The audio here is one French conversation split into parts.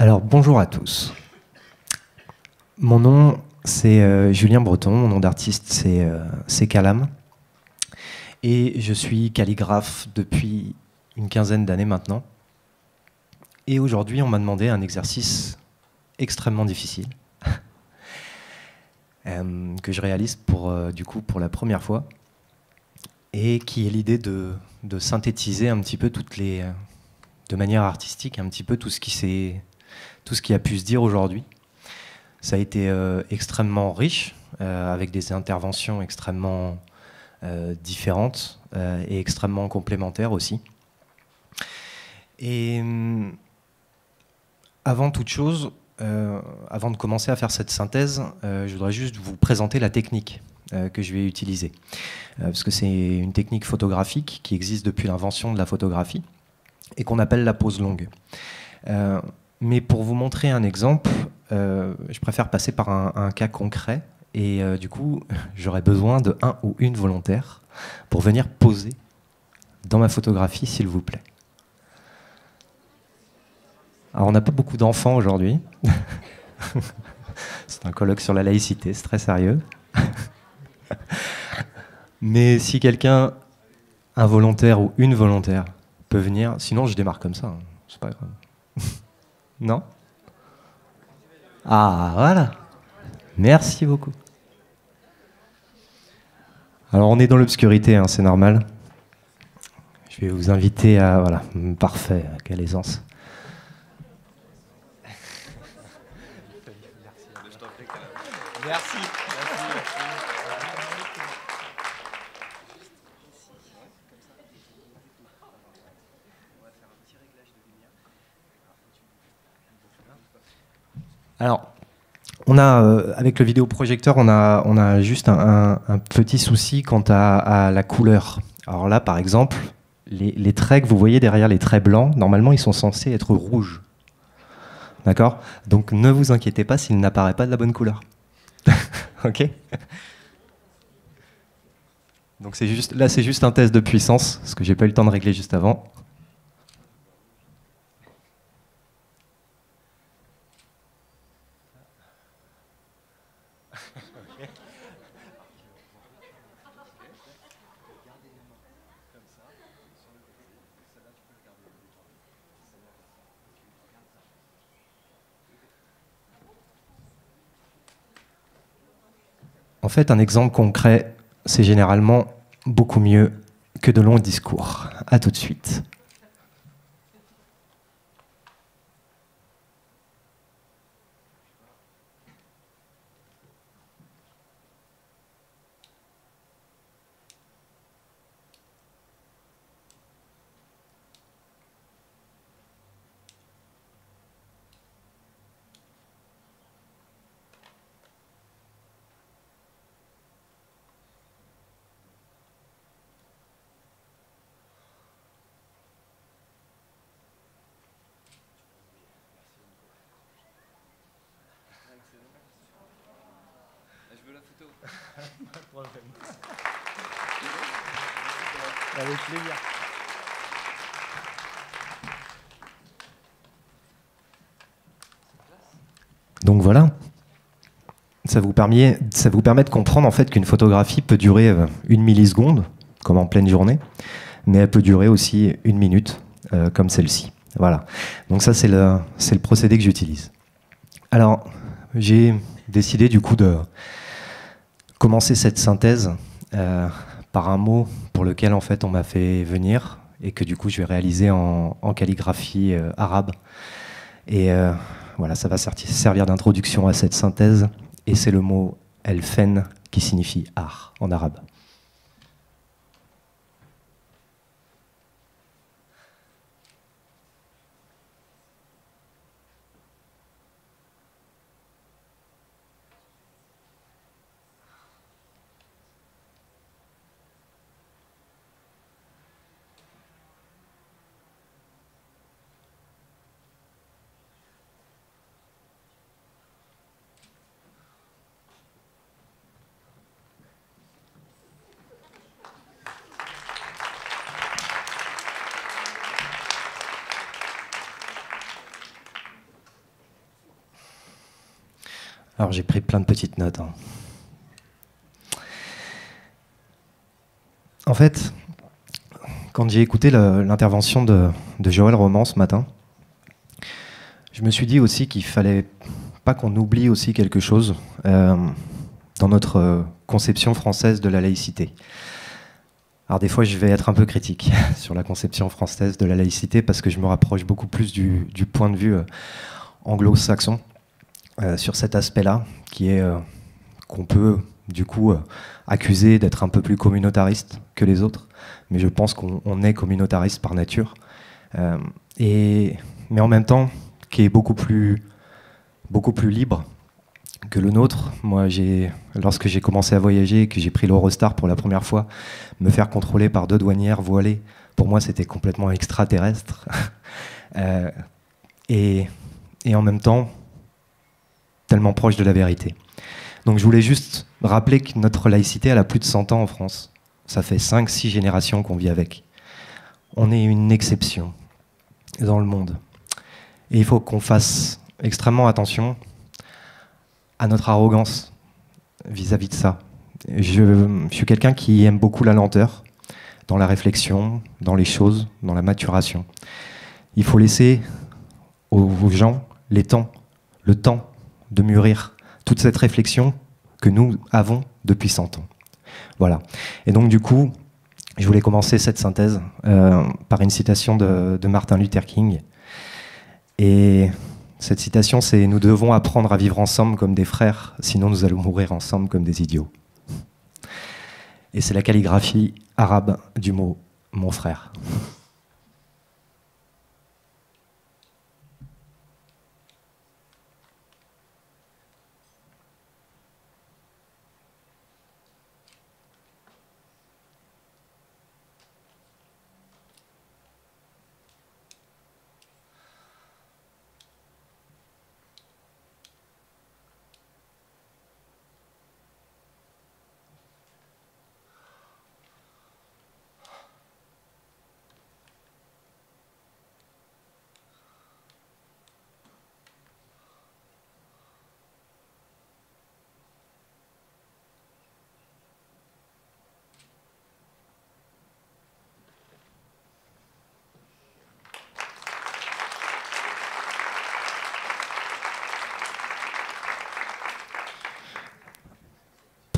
Alors bonjour à tous. Mon nom c'est euh, Julien Breton, mon nom d'artiste c'est euh, Calam. Et je suis calligraphe depuis une quinzaine d'années maintenant. Et aujourd'hui on m'a demandé un exercice extrêmement difficile euh, que je réalise pour, du coup, pour la première fois et qui est l'idée de, de, synthétiser un petit peu toutes les, de manière artistique, un petit peu tout ce qui s'est tout ce qui a pu se dire aujourd'hui. Ça a été euh, extrêmement riche, euh, avec des interventions extrêmement euh, différentes et extrêmement complémentaires aussi. Et avant toute chose, avant de commencer à faire cette synthèse, je voudrais juste vous présenter la technique que je vais utiliser. parce que c'est une technique photographique qui existe depuis l'invention de la photographie et qu'on appelle la pose longue. Mais pour vous montrer un exemple, euh, je préfère passer par un, cas concret. Et euh, du coup, j'aurais besoin de un ou une volontaire pour venir poser dans ma photographie, s'il vous plaît. Alors, on n'a pas beaucoup d'enfants aujourd'hui. c'est un colloque sur la laïcité, c'est très sérieux. Mais si quelqu'un, un volontaire ou une volontaire, peut venir, sinon je démarre comme ça, hein. c'est pas grave. Non Ah, voilà. Merci beaucoup. Alors on est dans l'obscurité, hein, c'est normal. Je vais vous inviter à... Voilà, parfait, quelle aisance. Alors, on a, euh, avec le vidéoprojecteur, on a, juste un, petit souci quant à, la couleur. Alors là, par exemple, les, traits que vous voyez derrière les traits blancs, normalement, ils sont censés être rouges. D'accord? Donc ne vous inquiétez pas s'il n'apparaît pas de la bonne couleur. ok? Donc juste, là, c'est juste un test de puissance, ce que j'ai pas eu le temps de régler juste avant. En fait, un exemple concret, c'est généralement beaucoup mieux que de longs discours. À tout de suite. Donc voilà, ça vous, permet, ça vous permet de comprendre en fait qu'une photographie peut durer euh, une milliseconde, comme en pleine journée, mais elle peut durer aussi une minute, euh, comme celle-ci. Voilà. Donc ça, c'est le, le procédé que j'utilise. Alors, j'ai décidé du coup de commencer cette synthèse euh, par un mot pour lequel en fait on m'a fait venir et que du coup je vais réaliser en, calligraphie euh, arabe. Et euh, voilà, ça va servir d'introduction à cette synthèse et c'est le mot elfen qui signifie art en arabe. Alors j'ai pris plein de petites notes. Hein. En fait, quand j'ai écouté l'intervention de, Joël Roman ce matin, je me suis dit aussi qu'il fallait pas qu'on oublie aussi quelque chose euh, dans notre euh, conception française de la laïcité. Alors des fois, je vais être un peu critique sur la conception française de la laïcité parce que je me rapproche beaucoup plus du, point de vue euh, anglo-saxon sur cet aspect-là, qui est qu'on peut du coup accuser d'être un peu plus communautariste que les autres mais je pense qu'on est communautariste par nature. Euh, et, mais en même temps, qui est beaucoup plus, beaucoup plus libre que le nôtre. Moi, lorsque j'ai commencé à voyager et que j'ai pris l'Eurostar pour la première fois, me faire contrôler par deux douanières voilées, pour moi, c'était complètement extraterrestre. Euh, et, et en même temps, tellement proche de la vérité. Donc je voulais juste rappeler que notre laïcité, elle a plus de 100 ans en France. Ça fait 5-6 générations qu'on vit avec. On est une exception dans le monde. Et il faut qu'on fasse extrêmement attention à notre arrogance vis-à-vis de ça. Je, suis quelqu'un qui aime beaucoup la lenteur dans la réflexion, dans les choses, dans la maturation. Il faut laisser aux gens les temps, le temps de mûrir toute cette réflexion que nous avons depuis 100 ans. Voilà. Et donc, du coup, je voulais commencer cette synthèse euh, par une citation de, Martin Luther King. Et cette citation, c'est Nous devons apprendre à vivre ensemble comme des frères, sinon nous allons mourir ensemble comme des idiots. Et c'est la calligraphie arabe du mot mon frère.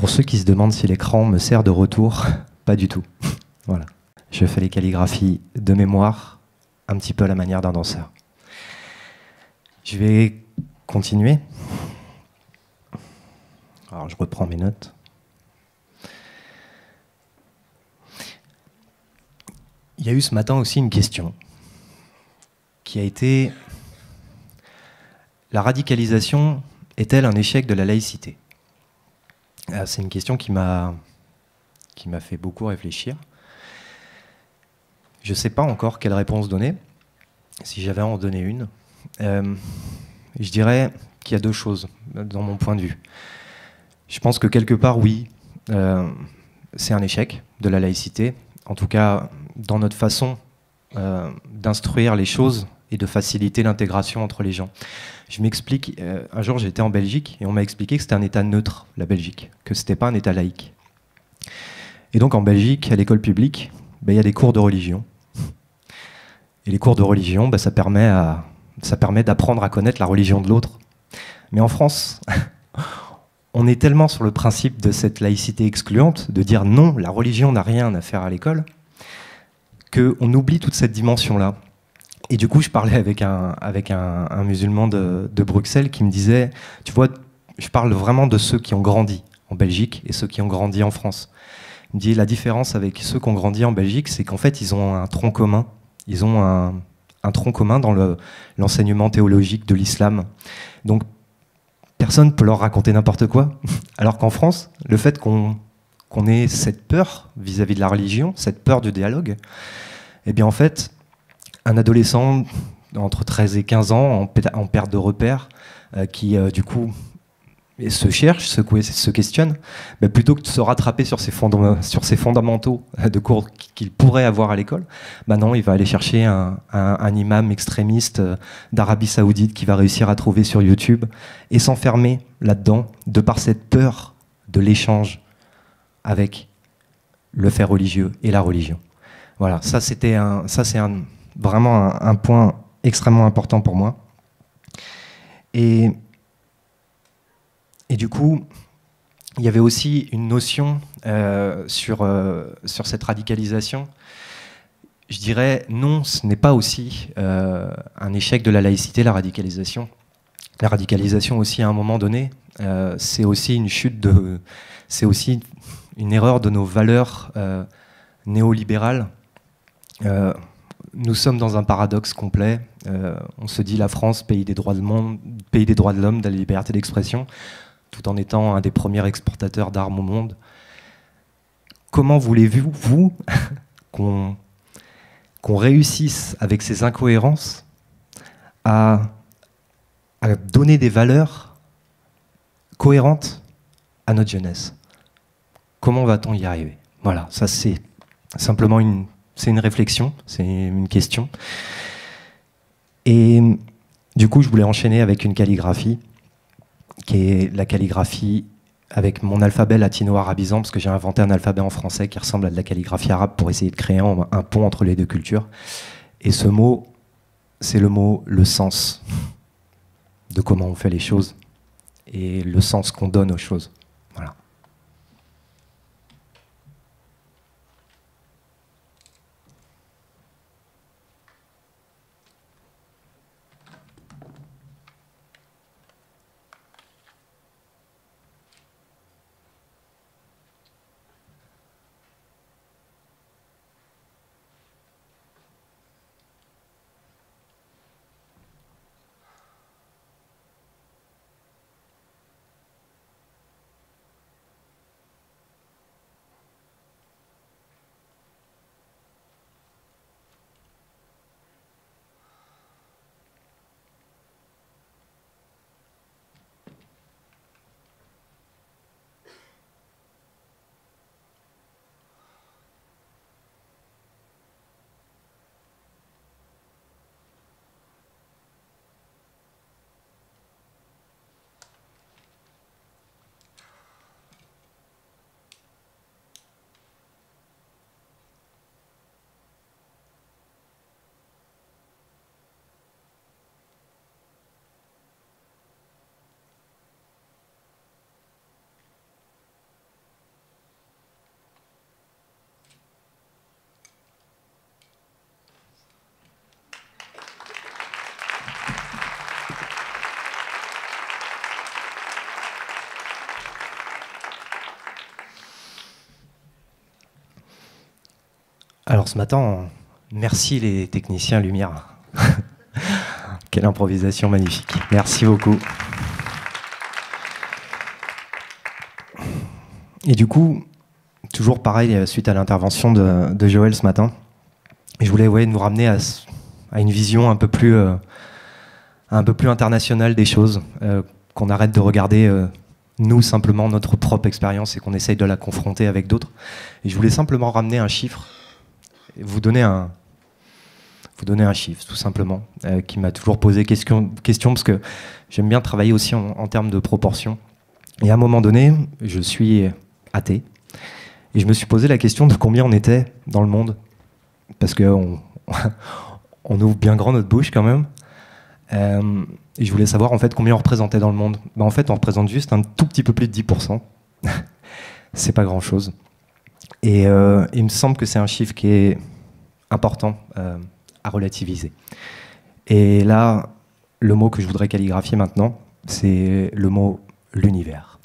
Pour ceux qui se demandent si l'écran me sert de retour, pas du tout. voilà. Je fais les calligraphies de mémoire, un petit peu à la manière d'un danseur. Je vais continuer. Alors je reprends mes notes. Il y a eu ce matin aussi une question qui a été la radicalisation est-elle un échec de la laïcité? C'est une question qui m'a qui m'a fait beaucoup réfléchir. Je ne sais pas encore quelle réponse donner. Si j'avais en donner une, euh, je dirais qu'il y a deux choses dans mon point de vue. Je pense que quelque part, oui, euh, c'est un échec de la laïcité. En tout cas, dans notre façon euh, d'instruire les choses et de faciliter l'intégration entre les gens. Je m'explique, euh, un jour j'étais en Belgique et on m'a expliqué que c'était un État neutre, la Belgique, que c'était pas un État laïque. Et donc en Belgique, à l'école publique, ben, il y a des cours de religion. Et les cours de religion, ben, ça permet, ça permet d'apprendre à connaître la religion de l'autre. Mais en France, on est tellement sur le principe de cette laïcité excluante, de dire non, la religion n'a rien à faire à l'école, qu'on oublie toute cette dimension-là. Et du coup, je parlais avec un, avec un, musulman de, Bruxelles qui me disait, tu vois, je parle vraiment de ceux qui ont grandi en Belgique et ceux qui ont grandi en France. Il me dit, la différence avec ceux qui ont grandi en Belgique, c'est qu'en fait, ils ont un tronc commun. Ils ont un, tronc commun dans l'enseignement théologique de l'islam. Donc, personne ne peut leur raconter n'importe quoi. Alors qu'en France, le fait qu'on ait cette peur vis-à-vis -vis de la religion, cette peur du dialogue, eh bien en fait, un adolescent entre 13 et 15 ans en, perte de repère, euh, qui euh, du coup se cherche, se, questionne, bah, plutôt que de se rattraper sur ses, sur ses fondamentaux de cours qu'il pourrait avoir à l'école, bah il va aller chercher un, un, imam extrémiste euh, d'Arabie Saoudite qui va réussir à trouver sur YouTube et s'enfermer là-dedans de par cette peur de l'échange avec le fait religieux et la religion. Voilà, ça c'était un, ça c'est un, vraiment un, point extrêmement important pour moi. Et et du coup, il y avait aussi une notion euh, sur, euh, sur cette radicalisation. Je dirais non, ce n'est pas aussi euh, un échec de la laïcité, la radicalisation. La radicalisation aussi, à un moment donné, c'est aussi une chute de, c'est aussi une erreur de nos valeurs néolibérales. Nous sommes dans un paradoxe complet. on se dit la France, pays des droits de droits de l'homme, de la liberté d'expression tout en étant un des premiers exportateurs d'armes au monde. Comment voulez-vous, vous, qu'on réussisse avec ces incohérences à, donner des valeurs cohérentes à notre jeunesse? Comment va-t-on y arriver? Voilà, ça c'est simplement une, une réflexion, c'est une question. Et du coup, je voulais enchaîner avec une calligraphie qui est la calligraphie avec mon alphabet latino-arabisant, parce que j'ai inventé un alphabet en français qui ressemble à de la calligraphie arabe pour essayer de créer un, un pont entre les deux cultures. Et ce mot, c'est le mot le sens de comment on fait les choses et le sens qu'on donne aux choses. Alors ce matin, merci les techniciens lumière. Quelle improvisation magnifique. Merci beaucoup. Et du coup, toujours pareil, suite à l'intervention de, Joël ce matin, je voulais ouais, nous ramener à, une vision un peu plus, euh, un peu plus internationale des choses, euh, qu'on arrête de regarder euh, nous simplement notre propre expérience et qu'on essaye de la confronter avec d'autres. Et je voulais simplement ramener un chiffre vous donner un, vous donner un chiffre, tout simplement, euh, qui m'a toujours posé question, question parce que j'aime bien travailler aussi en, termes de proportion. Et à un moment donné, je suis athée, et je me suis posé la question de combien on était dans le monde, parce qu'on on ouvre bien grand notre bouche quand même. Euh, et je voulais savoir en fait combien on représentait dans le monde. Ben, en fait, on représente juste un tout petit peu plus de 10%. C'est pas grand chose. Et euh, il me semble que c'est un chiffre qui est important euh, à relativiser. Et là, le mot que je voudrais calligraphier maintenant, c'est le mot l'univers.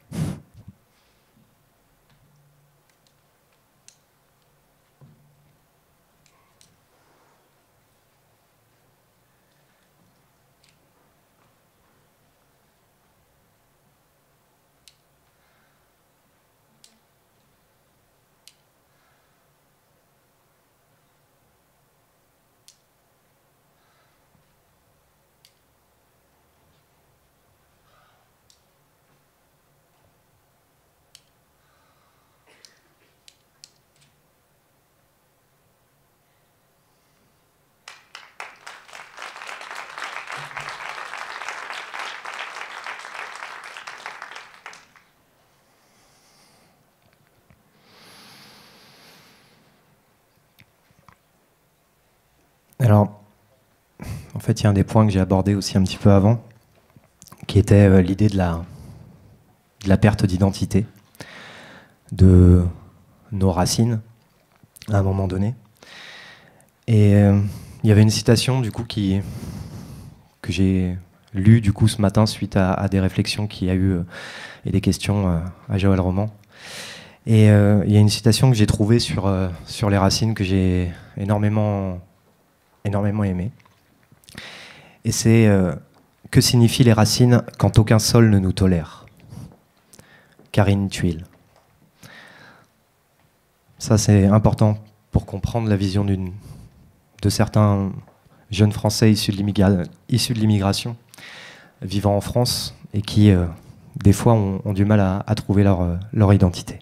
Alors, en fait, il y a un des points que j'ai abordé aussi un petit peu avant, qui était euh, l'idée de la, perte d'identité, de nos racines, à un moment donné. Et euh, il y avait une citation, du coup, qui, que j'ai lue, du coup, ce matin, suite à, des réflexions qu'il y a eu euh, et des questions à Joël Roman. Et il y a une citation que j'ai trouvée sur les racines que j'ai énormément, énormément aimée. Et c'est euh, Que signifient les racines quand aucun sol ne nous tolère? Karine Tuile. Ça, c'est important pour comprendre la vision de certains jeunes Français issus de l'immigration vivant en France et qui, euh, des fois, ont, du mal à, trouver leur, euh, leur identité.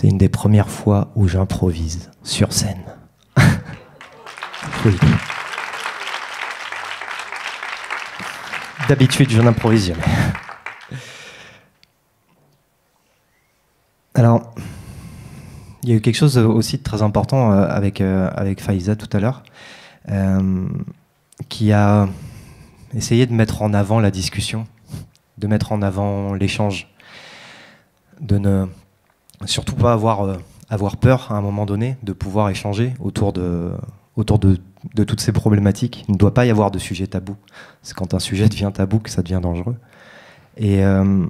C'est une des premières fois où j'improvise sur scène. D'habitude, je n'improvise jamais. Alors, il y a eu quelque chose aussi de très important euh, avec, euh, avec Faiza tout à l'heure, euh, qui a essayé de mettre en avant la discussion, de mettre en avant l'échange, de ne surtout pas avoir, euh, avoir peur à un moment donné de pouvoir échanger autour de, toutes ces problématiques. Il ne doit pas y avoir de sujet tabou. C'est quand un sujet devient tabou que ça devient dangereux. Et, euh,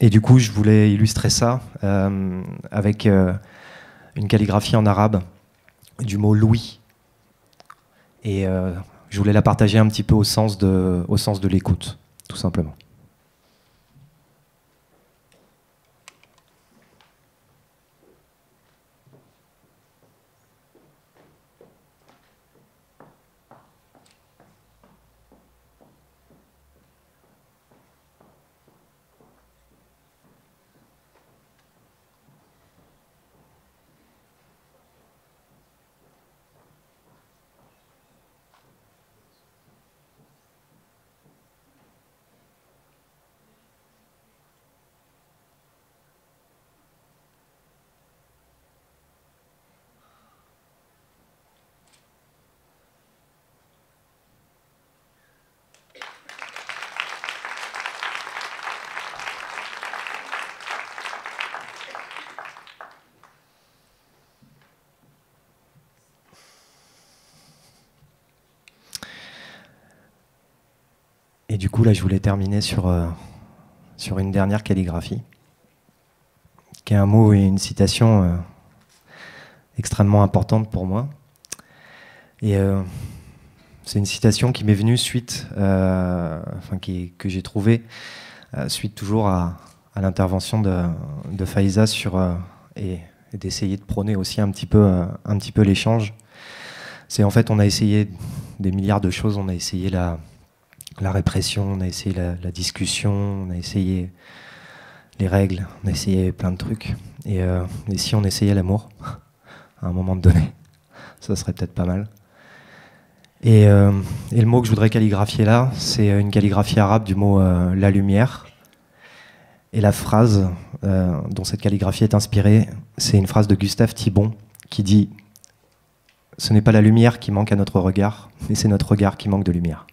du coup, je voulais illustrer ça euh, avec une calligraphie en arabe du mot Louis. Et je voulais la partager un petit peu au sens de l'écoute, tout simplement. Et du coup, là, je voulais terminer sur, euh, sur une dernière calligraphie, qui est un mot et une citation euh, extrêmement importante pour moi. Et euh, c'est une citation qui m'est venue suite, enfin, qui, que j'ai trouvée suite toujours à, à l'intervention de, de Faiza sur, et, et d'essayer de prôner aussi un petit peu, un petit peu l'échange. C'est en fait, on a essayé des milliards de choses, on a essayé la la répression, on a essayé la, discussion, on a essayé les règles, on a essayé plein de trucs. Et, euh, si on essayait l'amour, à un moment donné, ça serait peut-être pas mal. Et, euh, et, le mot que je voudrais calligraphier là, c'est une calligraphie arabe du mot euh, la lumière. Et la phrase dont cette calligraphie est inspirée, c'est une phrase de Gustave Thibon qui dit Ce n'est pas la lumière qui manque à notre regard, mais c'est notre regard qui manque de lumière.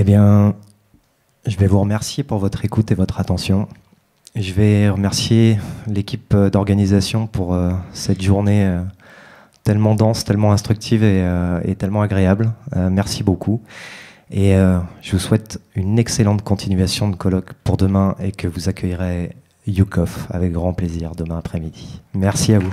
Eh bien, je vais vous remercier pour votre écoute et votre attention. Je vais remercier l'équipe d'organisation pour euh, cette journée euh, tellement dense, tellement instructive et, euh, tellement agréable. merci beaucoup. Et je vous souhaite une excellente continuation de colloque pour demain et que vous accueillerez Yukov avec grand plaisir demain après-midi. Merci à vous.